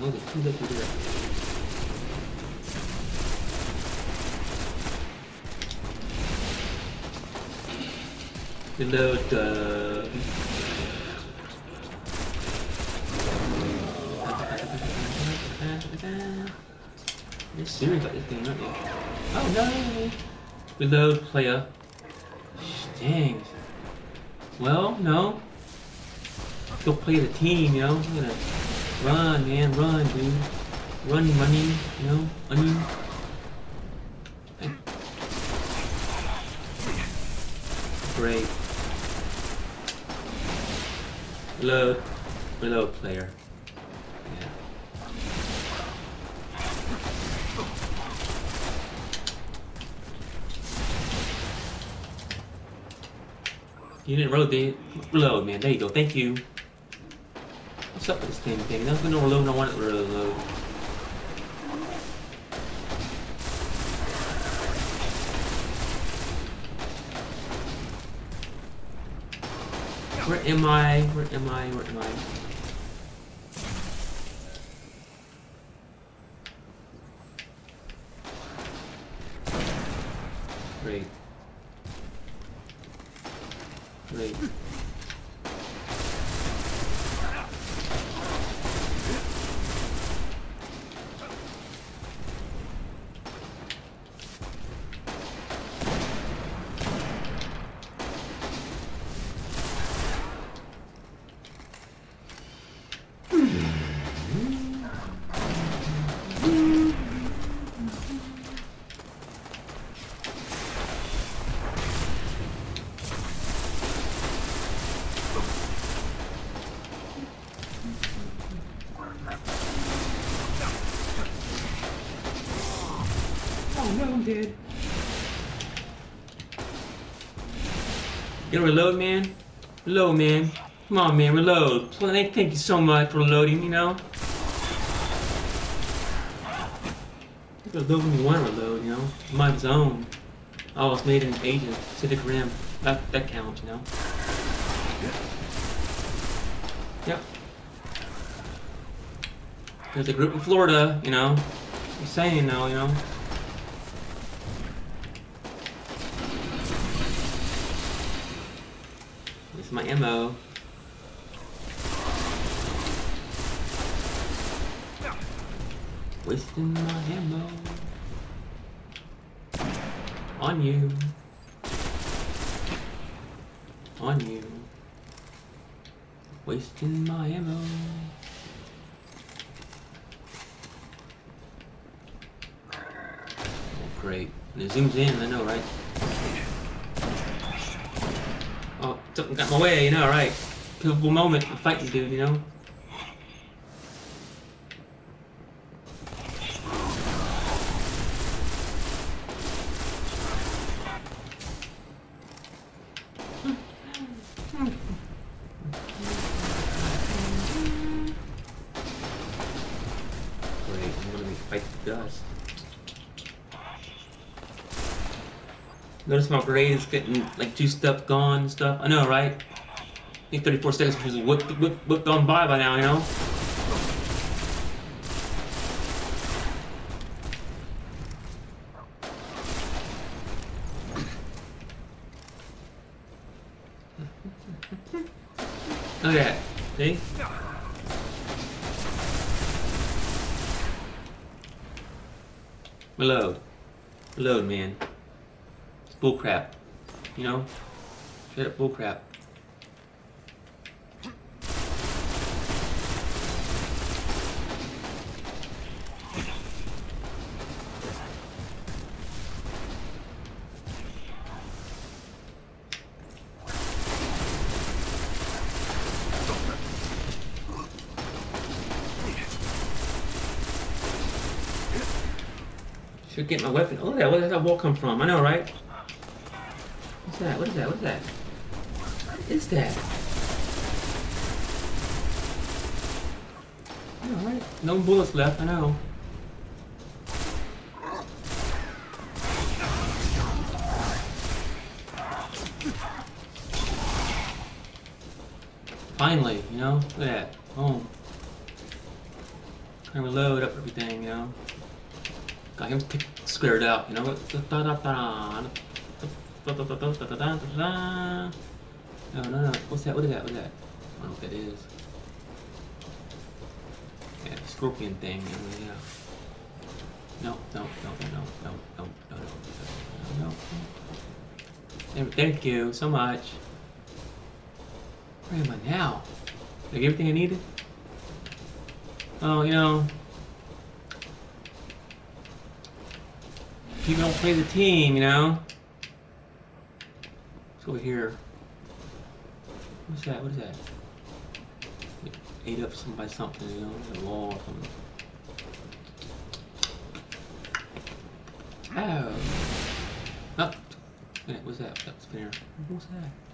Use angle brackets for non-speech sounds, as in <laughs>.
Reload uh You're serious about this thing, aren't you? Oh no! Reload player. Dang. Well, no. Go play the team, you know? You gotta run, man, run, dude. Run, running, you know? Onion. Great. Reload. Reload player. Yeah. You didn't reload the reload, man. There you go. Thank you. With this damn thing? Nothing no reload. I want it to. Where am I? Where am I? Where am I? Great. Oh no, I'm reload, man? Reload, man. Come on, man, reload. Thank you so much for reloading, you know? Reload when you want to reload, you know? My zone. I was made in Asia, Pacific Rim. That, that counts, you know? Yep. There's a group in Florida, you know? I'm saying now, you know? Is my ammo. Wasting my ammo. On you. On you. Wasting my ammo. Oh, great. And it zooms in, I know, right? Something got in my way, you know, right? Pivotal moment, I'm fighting dude, you know? Great, I'm gonna be fighting dust. Notice my grade is getting like two steps gone and stuff. I know, right? I think 34 seconds was whipped, whipped, whipped on by by now, you know? <laughs> Look at that. See? Reload. Reload, man. Bullcrap. You know? Straight up bullcrap. Should get my weapon. Oh, yeah, where did that wall come from? I know, right? That? What is that? What is that? What is that? Alright. No bullets left, I know. Finally, you know? Look at that. Home. Trying to load up everything, you know. Got him squared out, you know. Da-da-da-da-da-da-da-da. No, no, no. What's that? What is that? What is that? I don't thing. No, no, no, no, no, no, no, no, no, no. Thank you so much. Where am I now? Did I get everything I needed? Oh, you know. People don't play the team, you know? Let's go here. What's that? What is that? Ate up some by something, you know? A wall or something. Oh. Oh. Wait, what's that? What's that spinner? What's that?